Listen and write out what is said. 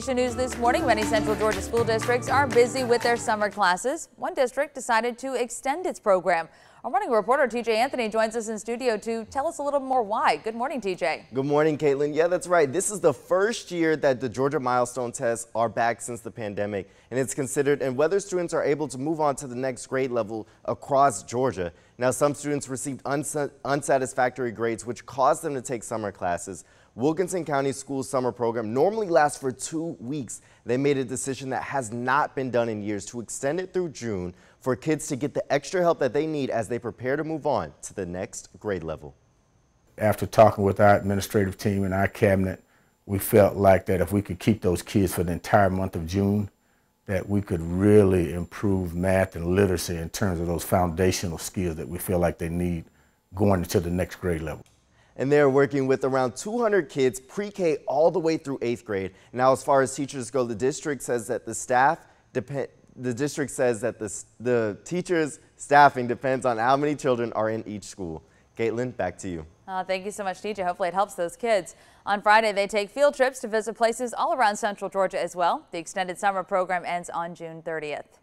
News this morning, many Central Georgia school districts are busy with their summer classes. One district decided to extend its program. Our morning reporter TJ Anthony joins us in studio to tell us a little more why. Good morning, TJ. Good morning, Caitlin. Yeah, that's right. This is the first year that the Georgia milestone tests are back since the pandemic, and it's considered and whether students are able to move on to the next grade level across Georgia. Now, some students received unsatisfactory grades, which caused them to take summer classes. Wilkinson County School summer program normally lasts for two weeks. They made a decision that has not been done in years to extend it through June for kids to get the extra help that they need as they prepare to move on to the next grade level. After talking with our administrative team and our cabinet, we felt like that if we could keep those kids for the entire month of June, that we could really improve math and literacy in terms of those foundational skills that we feel like they need going into the next grade level and they're working with around 200 kids pre-K all the way through eighth grade. Now, as far as teachers go, the district says that the staff depend. The district says that the, the teachers' staffing depends on how many children are in each school. Caitlin, back to you. Uh, thank you so much, TJ. Hopefully it helps those kids. On Friday, they take field trips to visit places all around Central Georgia as well. The extended summer program ends on June 30th.